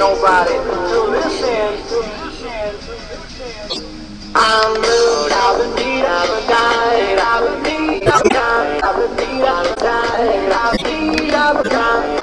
nobody to listen. I'm moved, I've been beat, I've been died, I've been beat, I've been died, I've been beat, I've been died, I've been beat, I've been died.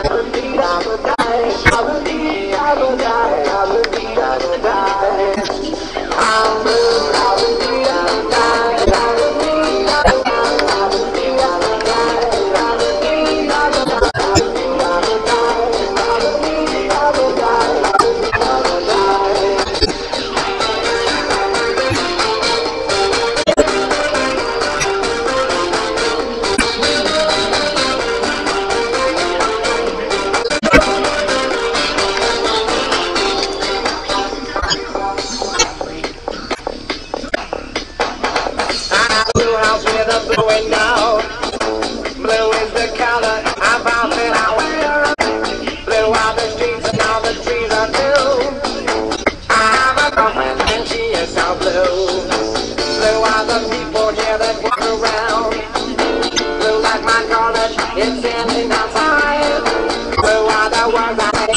alright.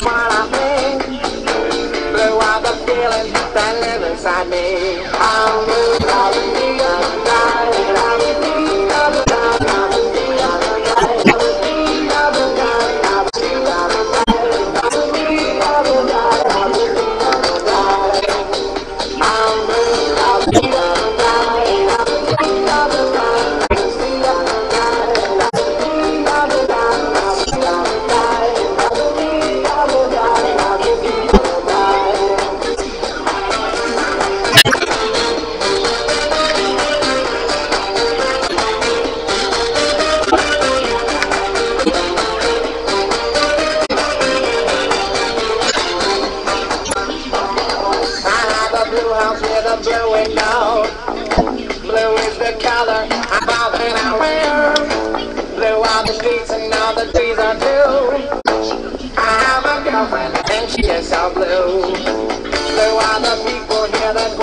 Blue is the color I'm about that I wear. Blue are the streets and all the trees are too. I have a girlfriend and she is so blue. Blue are the people here that